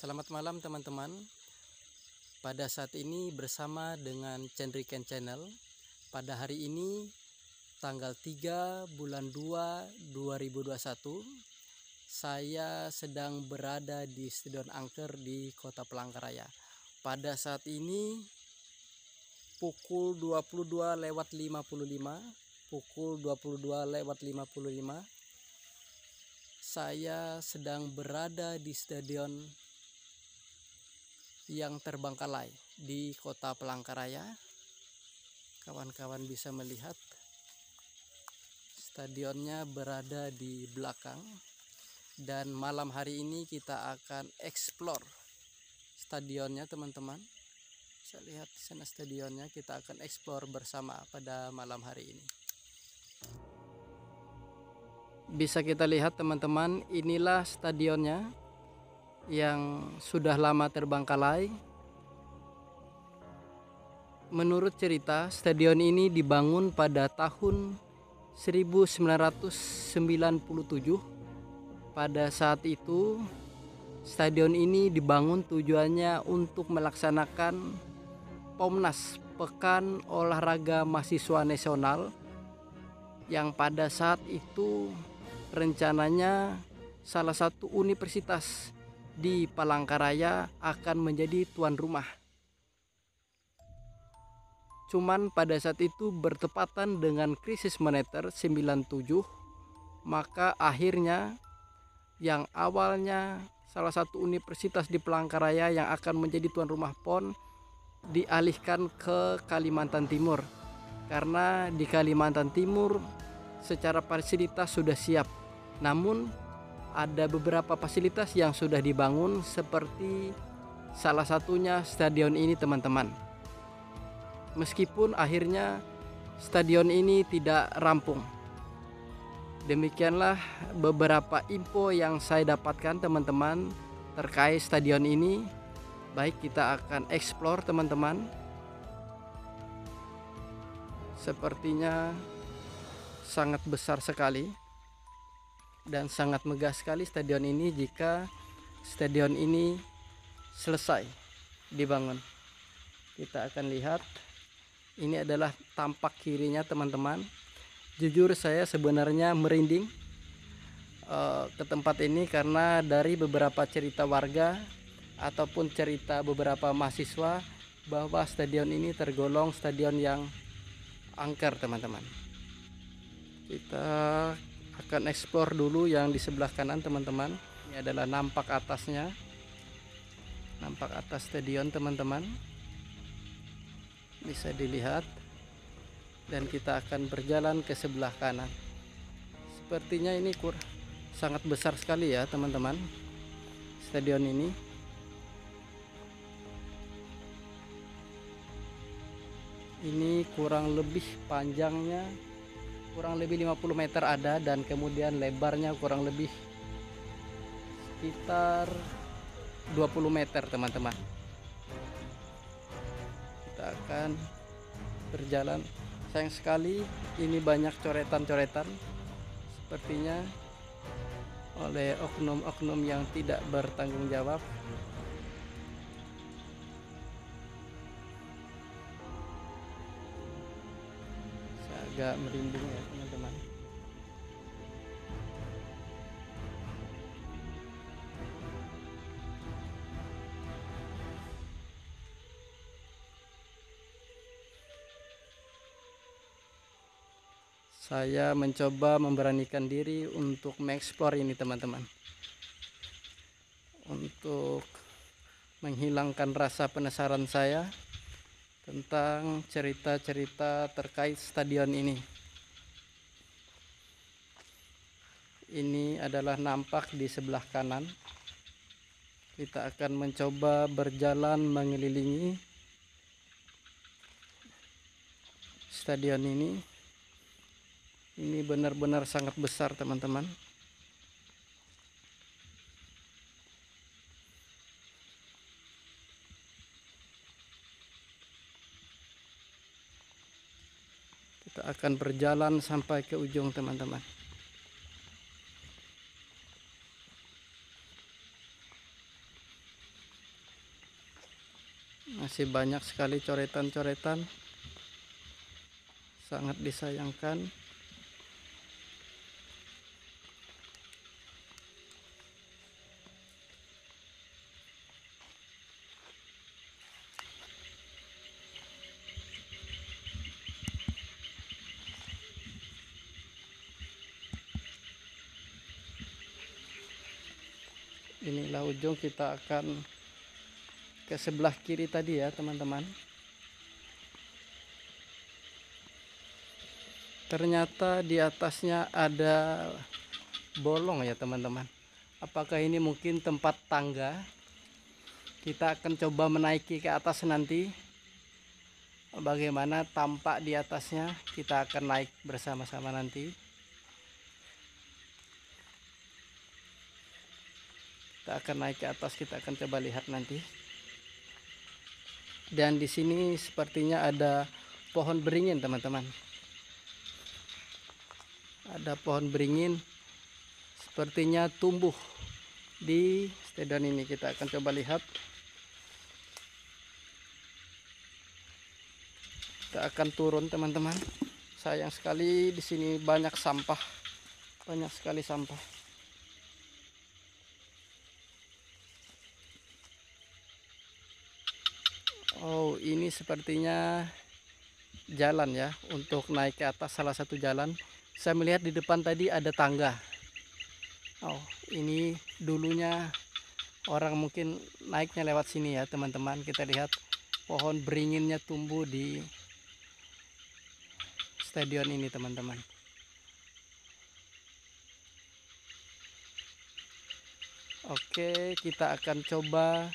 Selamat malam teman-teman. Pada saat ini bersama dengan Cendriken Channel. Pada hari ini tanggal 3 bulan 2 2021 saya sedang berada di Stadion Angker di Kota Palangkaraya. Pada saat ini pukul 22 lewat 55 pukul 22 lewat 55 saya sedang berada di stadion yang terbengkalai di kota Pelangkaraya. Kawan-kawan bisa melihat stadionnya berada di belakang dan malam hari ini kita akan explore stadionnya teman-teman. Bisa lihat sana stadionnya kita akan explore bersama pada malam hari ini bisa kita lihat teman-teman inilah stadionnya yang sudah lama terbengkalai menurut cerita stadion ini dibangun pada tahun 1997 pada saat itu stadion ini dibangun tujuannya untuk melaksanakan Pomnas Pekan Olahraga Mahasiswa Nasional yang pada saat itu rencananya salah satu universitas di Palangkaraya akan menjadi tuan rumah. Cuman pada saat itu bertepatan dengan krisis moneter 97, maka akhirnya yang awalnya salah satu universitas di Palangkaraya yang akan menjadi tuan rumah PON dialihkan ke Kalimantan Timur. Karena di Kalimantan Timur secara fasilitas sudah siap namun ada beberapa fasilitas yang sudah dibangun seperti salah satunya stadion ini teman-teman. Meskipun akhirnya stadion ini tidak rampung. Demikianlah beberapa info yang saya dapatkan teman-teman terkait stadion ini. Baik kita akan explore teman-teman. Sepertinya sangat besar sekali dan sangat megah sekali stadion ini jika stadion ini selesai dibangun. Kita akan lihat. Ini adalah tampak kirinya teman-teman. Jujur saya sebenarnya merinding uh, ke tempat ini karena dari beberapa cerita warga ataupun cerita beberapa mahasiswa bahwa stadion ini tergolong stadion yang angker teman-teman. Kita akan explore dulu yang di sebelah kanan teman-teman. Ini adalah nampak atasnya. Nampak atas stadion teman-teman. Bisa dilihat. Dan kita akan berjalan ke sebelah kanan. Sepertinya ini kur sangat besar sekali ya teman-teman. Stadion ini. Ini kurang lebih panjangnya kurang lebih 50 meter ada dan kemudian lebarnya kurang lebih sekitar 20 meter teman-teman. Kita akan berjalan. Sayang sekali ini banyak coretan-coretan. Sepertinya oleh oknum-oknum yang tidak bertanggung jawab agak merinding ya teman-teman. Saya mencoba memberanikan diri untuk mengeksplor ini teman-teman. Untuk menghilangkan rasa penasaran saya tentang cerita-cerita terkait stadion ini. Ini adalah nampak di sebelah kanan. Kita akan mencoba berjalan mengelilingi stadion ini. Ini benar-benar sangat besar, teman-teman. akan berjalan sampai ke ujung teman-teman. Masih banyak sekali coretan-coretan. Sangat disayangkan. Ujung kita akan ke sebelah kiri tadi ya teman-teman. Ternyata di atasnya ada bolong ya teman-teman. Apakah ini mungkin tempat tangga? Kita akan coba menaiki ke atas nanti. Bagaimana tampak di atasnya? Kita akan naik bersama-sama nanti kita akan naik ke atas kita akan coba lihat nanti. Dan di sini sepertinya ada pohon beringin teman-teman. Ada pohon beringin sepertinya tumbuh di stadion ini. Kita akan coba lihat. Kita akan turun teman-teman. Sayang sekali di sini banyak sampah. Banyak sekali sampah Oh ini sepertinya jalan ya untuk naik ke atas salah satu jalan. Saya melihat di depan tadi ada tangga. Oh ini dulunya orang mungkin naiknya lewat sini ya teman-teman. Kita lihat pohon beringinnya tumbuh di stadion ini teman-teman. Oke kita akan coba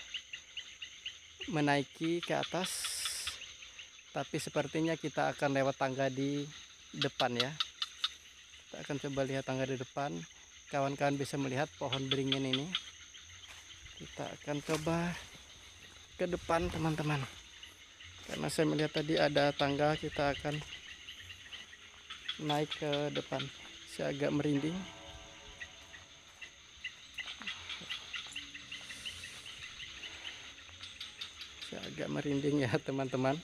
menaiki ke atas tapi sepertinya kita akan lewat tangga di depan ya. Kita akan coba lihat tangga di depan. Kawan-kawan bisa melihat pohon beringin ini. Kita akan coba ke depan teman-teman. Karena saya melihat tadi ada tangga kita akan naik ke depan. Saya agak merinding agak merinding ya teman-teman.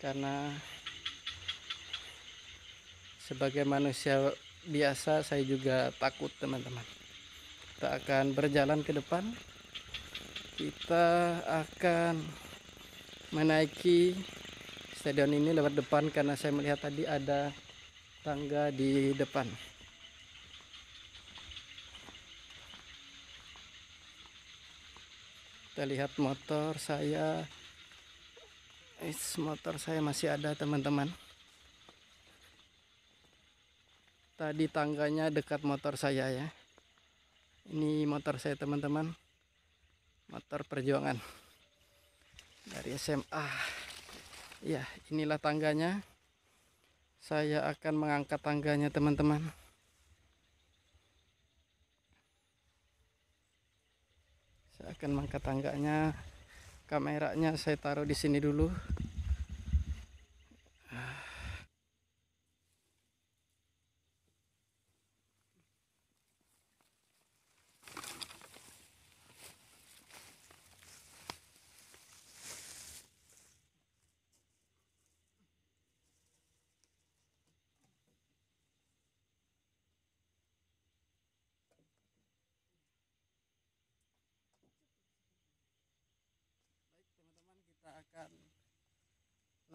Karena sebagai manusia biasa saya juga takut teman-teman. Kita akan berjalan ke depan. Kita akan menaiki stadion ini lewat depan karena saya melihat tadi ada tangga di depan. Kita lihat motor saya. It's motor saya masih ada teman-teman. Tadi tangganya dekat motor saya ya. Ini motor saya teman-teman. Motor perjuangan. Dari SMA ya inilah tangganya saya akan mengangkat tangganya teman-teman. Saya akan mengangkat tangganya kameranya saya taruh di sini dulu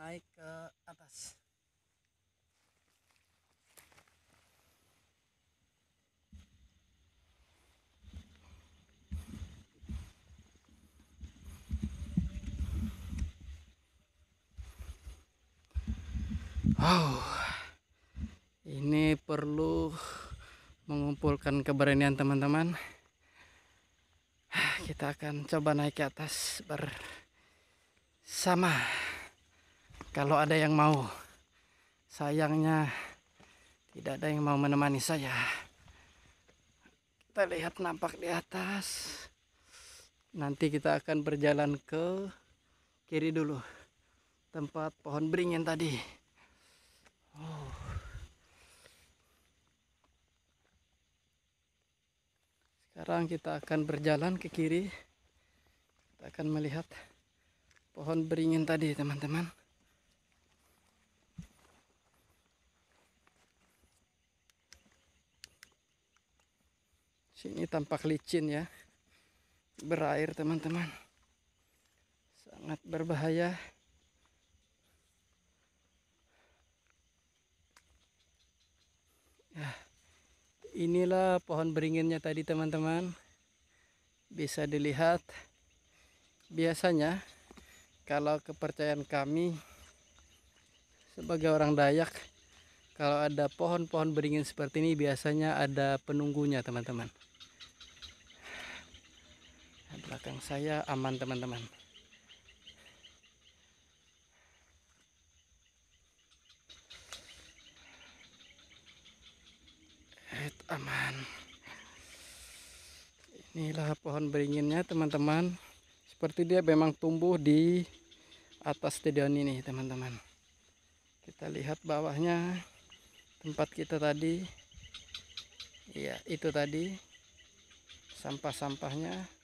naik ke atas. Wow, ini perlu mengumpulkan keberanian teman-teman. Kita akan coba naik ke atas ber sama kalau ada yang mau sayangnya tidak ada yang mau menemani saya. Kita lihat nampak di atas. Nanti kita akan berjalan ke kiri dulu. Tempat pohon beringin tadi. Oh. sekarang kita akan berjalan ke kiri. Kita akan melihat pohon beringin tadi teman-teman. Sini tampak licin ya. Berair, teman-teman. Sangat berbahaya. Ya, inilah pohon beringinnya tadi teman-teman bisa dilihat biasanya kalau kepercayaan kami sebagai orang Dayak kalau ada pohon-pohon beringin seperti ini biasanya ada penunggunya teman-teman belakang saya aman teman-teman. Aman. Inilah pohon beringinnya teman-teman. Seperti dia memang tumbuh di atas stadion ini teman-teman. Kita lihat bawahnya tempat kita tadi. Ya itu tadi. Sampah-sampahnya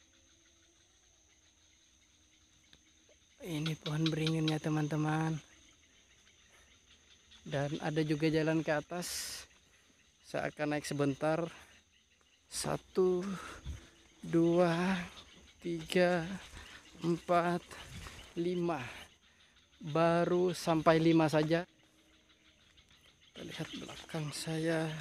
ini pohon beringinnya teman-teman. Dan ada juga jalan ke atas. Saya akan naik sebentar. Satu dua tiga empat lima. Baru sampai lima saja. Kita lihat belakang saya.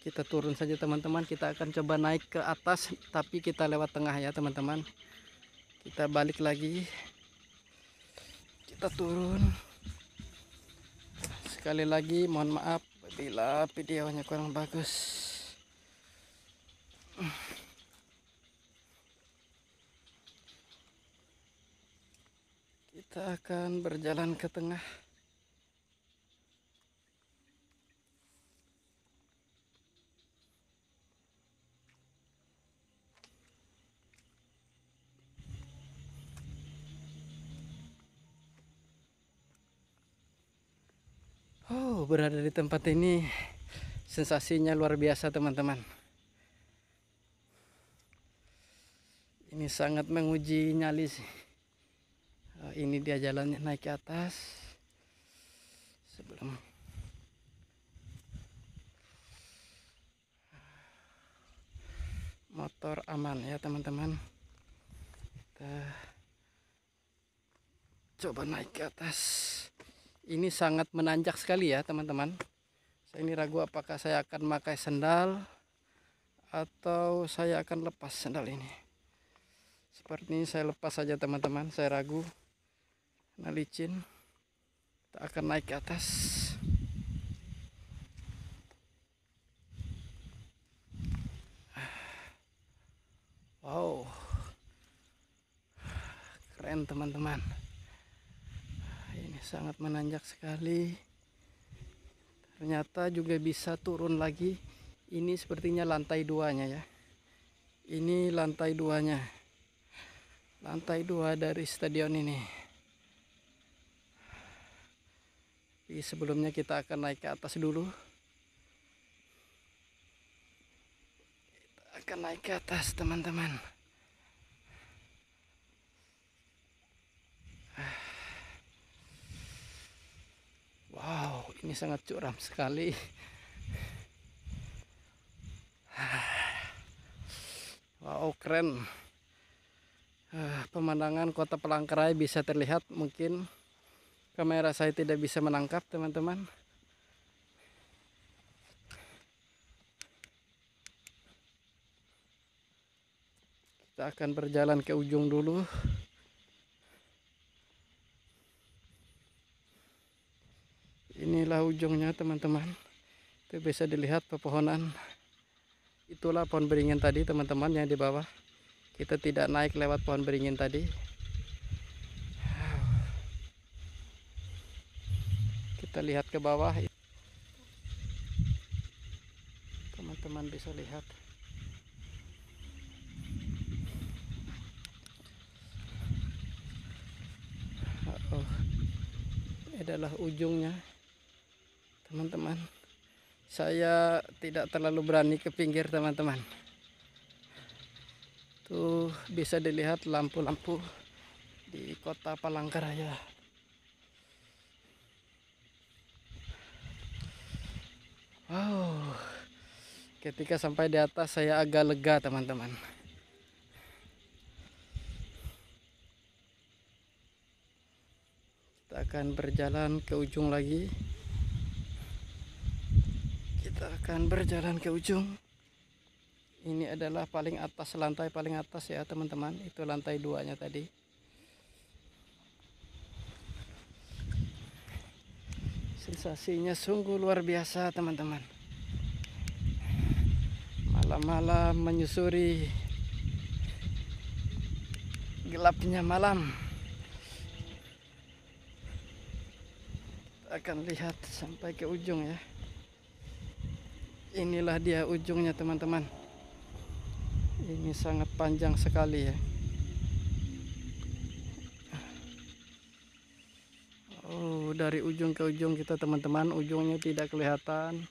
Kita turun saja teman-teman. Kita akan coba naik ke atas tapi kita lewat tengah ya teman-teman. Kita balik lagi kita turun. Sekali lagi mohon maaf bila videonya kurang bagus. Kita akan berjalan ke tengah Oh, berada di tempat ini sensasinya luar biasa, teman-teman. Ini sangat menguji nyali sih. Oh, ini dia jalannya naik ke atas. Sebelum motor aman ya, teman-teman. Kita coba naik ke atas ini sangat menanjak sekali ya teman-teman. Saya ini ragu apakah saya akan memakai sendal atau saya akan lepas sendal ini. Seperti ini saya lepas saja teman-teman. Saya ragu. Karena licin kita akan naik ke atas. Wow. Keren teman-teman sangat menanjak sekali. Ternyata juga bisa turun lagi. Ini sepertinya lantai duanya ya. Ini lantai duanya. Lantai dua dari stadion ini. Jadi sebelumnya kita akan naik ke atas dulu. Kita akan naik ke atas teman-teman Wow, sangat curam sekali. Wow, keren. Uh, pemandangan kota Palangkaraya bisa terlihat. Mungkin kamera saya tidak bisa menangkap, teman-teman. Kita akan berjalan ke ujung dulu. Inilah ujungnya teman-teman. Itu bisa dilihat pepohonan. Itulah pohon beringin tadi teman-teman yang di bawah. Kita tidak naik lewat pohon beringin tadi. Kita lihat ke bawah. Teman-teman bisa lihat. Oh, adalah ujungnya teman-teman. Saya tidak terlalu berani ke pinggir teman-teman. Tuh bisa dilihat lampu-lampu di kota Palangkaraya. Wow. Ketika sampai di atas saya agak lega teman-teman. Kita akan berjalan ke ujung lagi kita akan berjalan ke ujung. Ini adalah paling atas lantai paling atas ya teman-teman. Itu lantai duanya tadi. Sensasinya sungguh luar biasa teman-teman. Malam-malam menyusuri gelapnya malam. Kita akan lihat sampai ke ujung ya inilah dia ujungnya teman-teman. Ini sangat panjang sekali ya. Oh dari ujung ke ujung kita teman-teman ujungnya tidak kelihatan.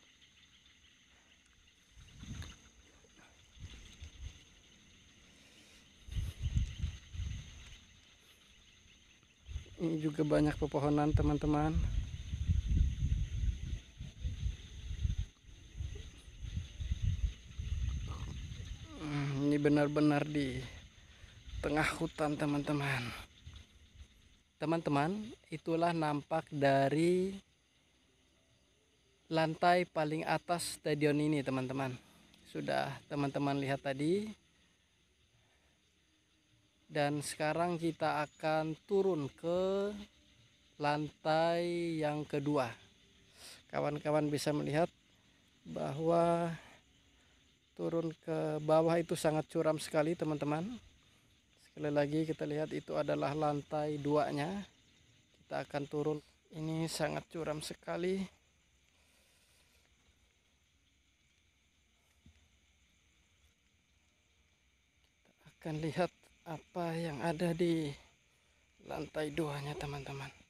Ini juga banyak pepohonan teman-teman ini benar-benar di tengah hutan teman-teman. Teman-teman itulah nampak dari lantai paling atas stadion ini teman-teman. Sudah teman-teman lihat tadi. Dan sekarang kita akan turun ke lantai yang kedua. Kawan-kawan bisa melihat bahwa turun ke bawah itu sangat curam sekali teman-teman. Sekali lagi kita lihat itu adalah lantai duanya. Kita akan turun. Ini sangat curam sekali. Kita akan lihat apa yang ada di lantai duanya teman-teman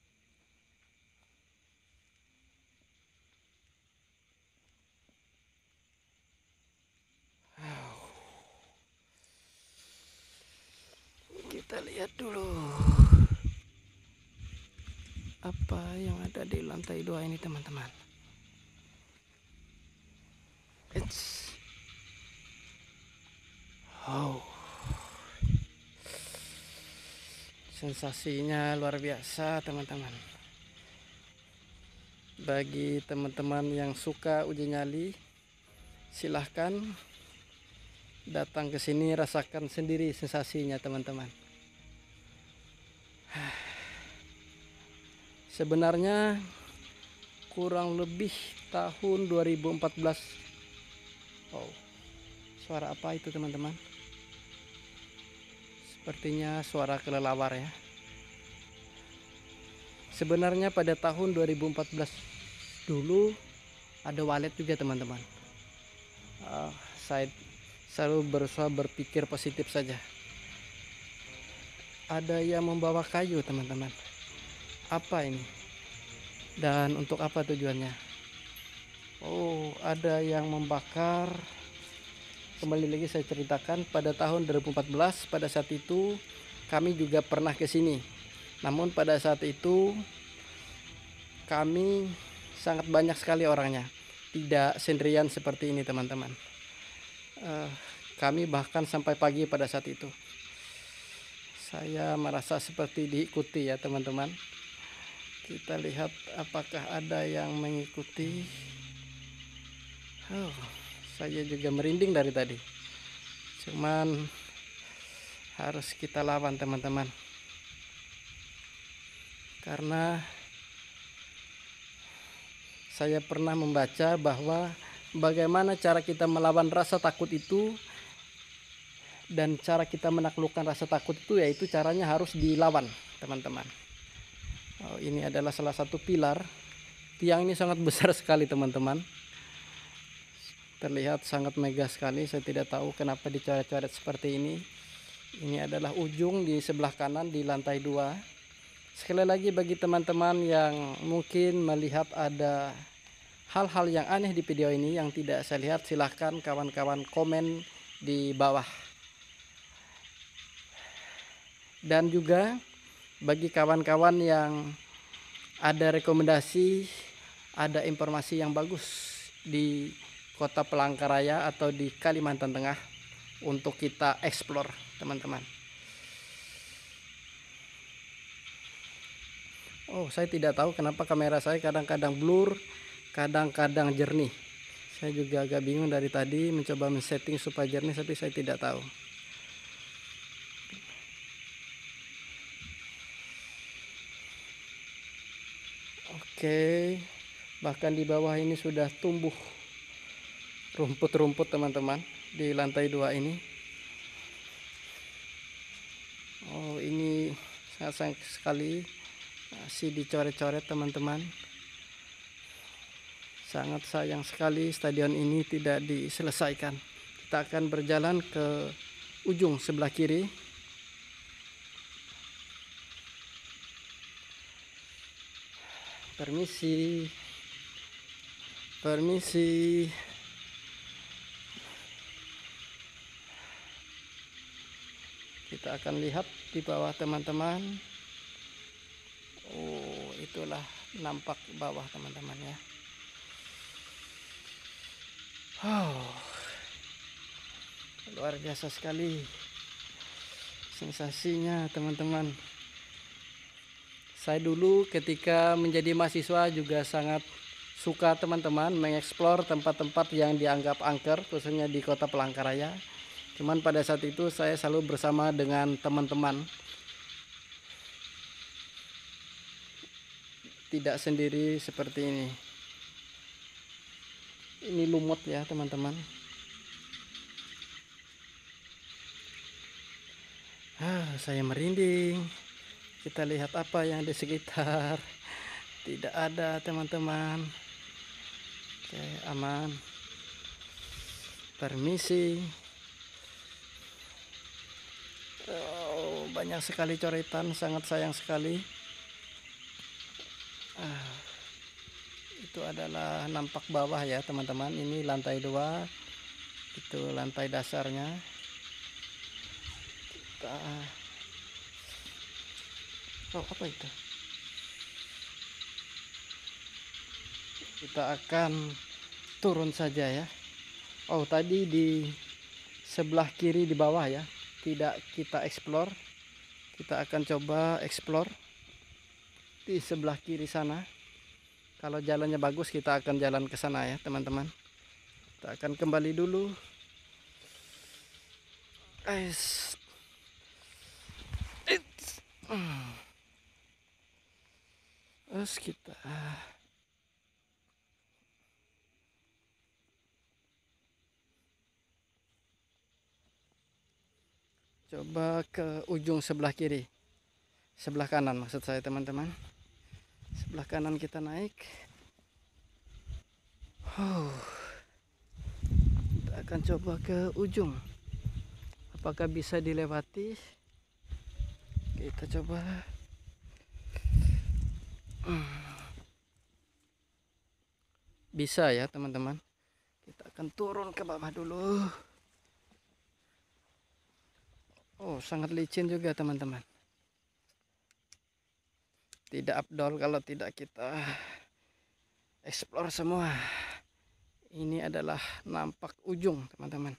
kita lihat dulu apa yang ada di lantai dua ini teman-teman. It's oh sensasinya luar biasa teman-teman. Bagi teman-teman yang suka uji nyali silahkan datang ke sini rasakan sendiri sensasinya teman-teman. Sebenarnya kurang lebih tahun 2014 oh suara apa itu teman-teman? Sepertinya suara kelelawar ya. Sebenarnya pada tahun 2014 dulu ada walet juga teman-teman. Uh, saya selalu berusaha berpikir positif saja. Ada yang membawa kayu teman-teman. Apa ini? Dan untuk apa tujuannya? Oh ada yang membakar. Kembali lagi saya ceritakan pada tahun 2014 pada saat itu kami juga pernah ke sini. Namun pada saat itu kami sangat banyak sekali orangnya. Tidak sendirian seperti ini teman-teman uh, kami bahkan sampai pagi pada saat itu. Saya merasa seperti diikuti ya teman-teman. Kita lihat apakah ada yang mengikuti. Oh, saya juga merinding dari tadi. Cuman harus kita lawan teman-teman. Karena saya pernah membaca bahwa bagaimana cara kita melawan rasa takut itu dan cara kita menaklukkan rasa takut itu yaitu caranya harus dilawan teman-teman. Oh, ini adalah salah satu pilar. Tiang ini sangat besar sekali teman-teman. Terlihat sangat megah sekali. Saya tidak tahu kenapa dicoret-coret seperti ini. Ini adalah ujung di sebelah kanan di lantai dua. Sekali lagi bagi teman-teman yang mungkin melihat ada hal-hal yang aneh di video ini yang tidak saya lihat silahkan kawan-kawan komen di bawah. Dan juga bagi kawan-kawan yang ada rekomendasi ada informasi yang bagus di kota Pelangkaraya atau di Kalimantan Tengah untuk kita explore teman-teman. Oh saya tidak tahu kenapa kamera saya kadang-kadang blur kadang-kadang jernih. Saya juga agak bingung dari tadi mencoba men-setting supaya jernih tapi saya tidak tahu. Oke bahkan di bawah ini sudah tumbuh rumput-rumput teman-teman di lantai dua ini. Oh ini sangat sayang sekali masih dicoret-coret teman-teman sangat sayang sekali stadion ini tidak diselesaikan. Kita akan berjalan ke ujung sebelah kiri. Permisi. Permisi. Kita akan lihat di bawah teman-teman. Oh itulah nampak bawah teman-teman ya Oh luar biasa sekali sensasinya teman-teman. Saya dulu ketika menjadi mahasiswa juga sangat suka teman-teman mengeksplor tempat-tempat yang dianggap angker khususnya di kota Pelangkaraya cuman pada saat itu saya selalu bersama dengan teman-teman. Tidak sendiri seperti ini ini lumut ya teman-teman. Ah, saya merinding. Kita lihat apa yang di sekitar. Tidak ada teman-teman. Oke aman. Permisi. Oh, banyak sekali coretan sangat sayang sekali itu adalah nampak bawah ya teman-teman. Ini lantai dua. Itu lantai dasarnya. Kita oh apa itu? Kita akan turun saja ya. Oh tadi di sebelah kiri di bawah ya. Tidak kita explore. Kita akan coba explore di sebelah kiri sana kalau jalannya bagus kita akan jalan ke sana ya teman-teman. Kita akan kembali dulu. Guys terus kita. Coba ke ujung sebelah kiri. Sebelah kanan maksud saya teman-teman sebelah kanan kita naik. Huh. kita akan coba ke ujung. Apakah bisa dilewati? Kita coba. Bisa ya teman-teman. Kita akan turun ke bawah dulu. Oh sangat licin juga teman-teman tidak abdol kalau tidak kita explore semua. Ini adalah nampak ujung teman-teman.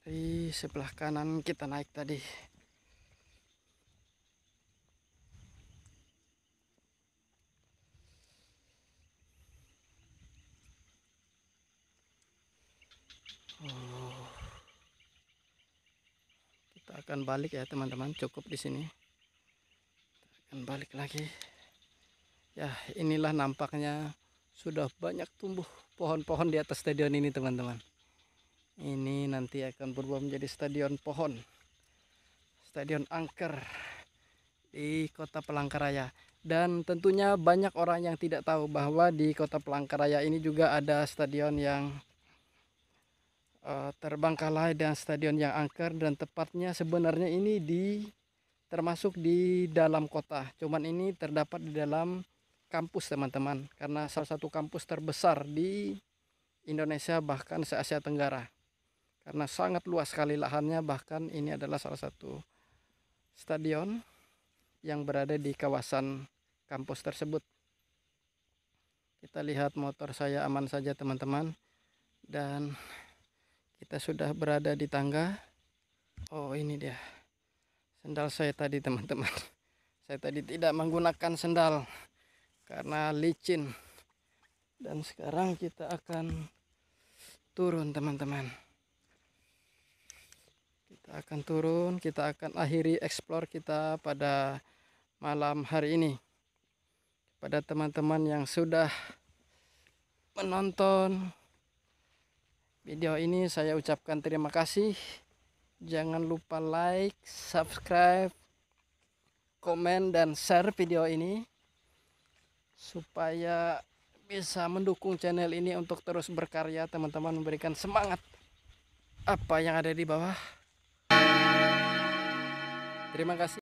Dari sebelah kanan kita naik tadi. Oh. kita akan balik ya teman-teman. Cukup di sini akan balik lagi. Ya inilah nampaknya sudah banyak tumbuh pohon-pohon di atas stadion ini teman-teman. Ini nanti akan berubah menjadi stadion pohon. Stadion angker di kota Pelangkaraya dan tentunya banyak orang yang tidak tahu bahwa di kota Pelangkaraya ini juga ada stadion yang uh, terbangkalai dan stadion yang angker. Dan tepatnya sebenarnya ini di termasuk di dalam kota cuman ini terdapat di dalam kampus teman-teman karena salah satu kampus terbesar di Indonesia bahkan se Asia Tenggara karena sangat luas sekali lahannya bahkan ini adalah salah satu stadion yang berada di kawasan kampus tersebut. Kita lihat motor saya aman saja teman-teman dan kita sudah berada di tangga. Oh, ini dia. Sendal saya tadi teman-teman. Saya tadi tidak menggunakan sendal karena licin. Dan sekarang kita akan turun teman-teman. Kita akan turun, kita akan akhiri explore kita pada malam hari ini. Pada teman-teman yang sudah menonton video ini saya ucapkan terima kasih. Jangan lupa like, subscribe, komen dan share video ini supaya bisa mendukung channel ini untuk terus berkarya teman-teman. Memberikan semangat apa yang ada di bawah. Terima kasih